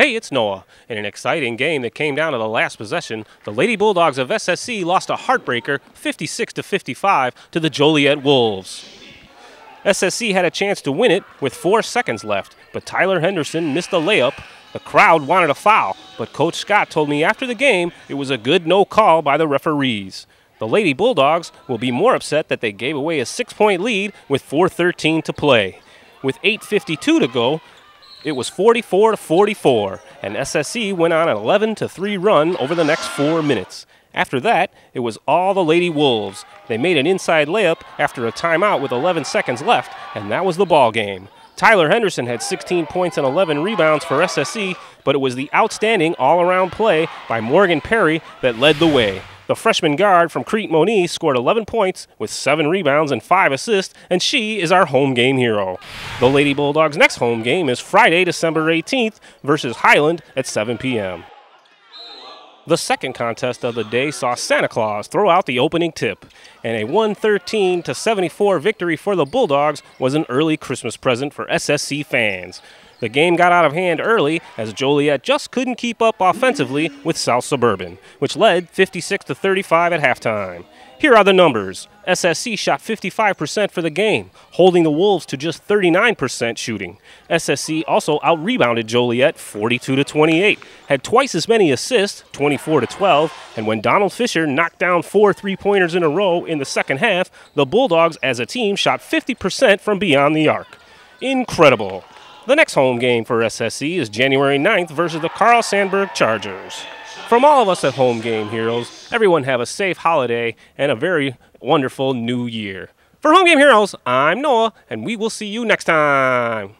Hey, it's Noah. In an exciting game that came down to the last possession, the Lady Bulldogs of SSC lost a heartbreaker 56 to 55 to the Joliet Wolves. SSC had a chance to win it with 4 seconds left, but Tyler Henderson missed a layup. The crowd wanted a foul, but coach Scott told me after the game it was a good no call by the referees. The Lady Bulldogs will be more upset that they gave away a 6-point lead with 4:13 to play. With 8:52 to go, it was 44 to 44, and SSC went on an 11 to 3 run over the next 4 minutes. After that, it was all the Lady Wolves. They made an inside layup after a timeout with 11 seconds left, and that was the ball game. Tyler Henderson had 16 points and 11 rebounds for SSC, but it was the outstanding all-around play by Morgan Perry that led the way. The freshman guard from Crete-Monee scored 11 points with 7 rebounds and 5 assists, and she is our home game hero. The Lady Bulldogs' next home game is Friday, December 18th versus Highland at 7 p.m. The second contest of the day saw Santa Claus throw out the opening tip, and a 113 to 74 victory for the Bulldogs was an early Christmas present for SSC fans. The game got out of hand early as Joliet just couldn't keep up offensively with South Suburban, which led 56 to 35 at halftime. Here are the numbers. SSC shot 55% for the game, holding the Wolves to just 39% shooting. SSC also out-rebounded Joliet 42 to 28, had twice as many assists, 24 to 12, and when Donald Fisher knocked down four three-pointers in a row in the second half, the Bulldogs as a team shot 50% from beyond the arc. Incredible. The next home game for SSC is January 9th versus the Carl Sandburg Chargers. From all of us at Home Game Heroes, everyone have a safe holiday and a very wonderful new year. For Home Game Heroes, I'm Noah, and we will see you next time.